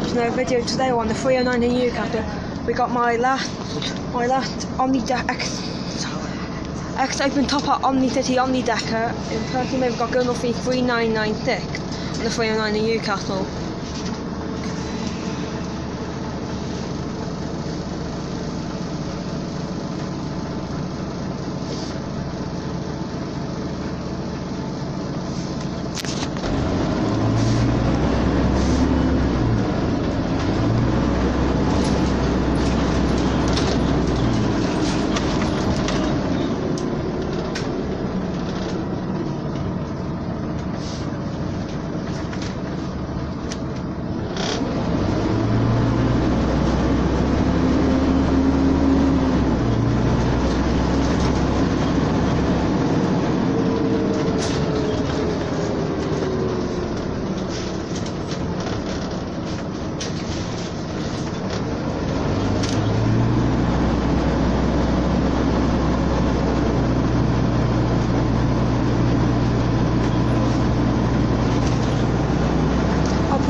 to another video. Today on the 309 in Newcastle, we got my last, my last Omni Deck X, X Open Top Up Omni City Omnidekka. In person, we've got Fee 3996 on the 309 in Newcastle.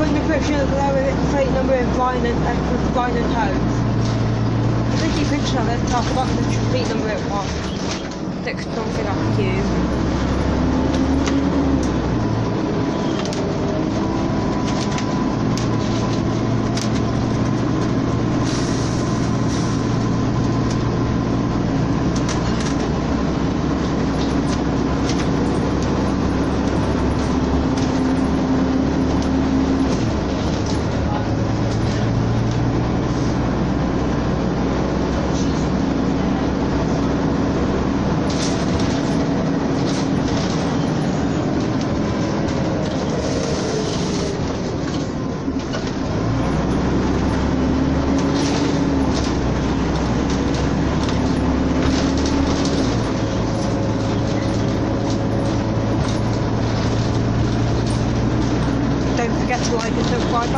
In the below with the plate number and line and uh, line and. I think you picture of it, talk about the plate number it was. Six something up you. like and subscribe.